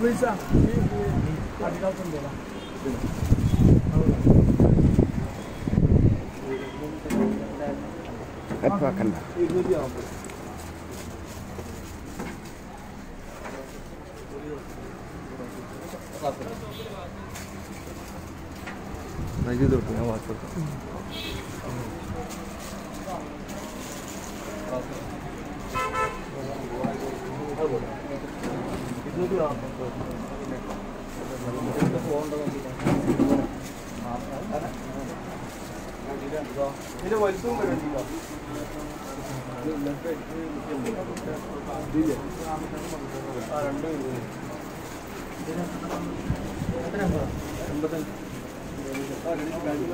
Luisa, adik kau pun bola. Apa kena? Ibu dia apa? ഞാൻ വാട്സപ്പ് ഇരുന്നൂറ്റി ആവുമ്പോൾ ഇതിന്റെ വലിപ്പം വരണ്ടില്ല Apa nama? Tempat. Oh, dari sekali.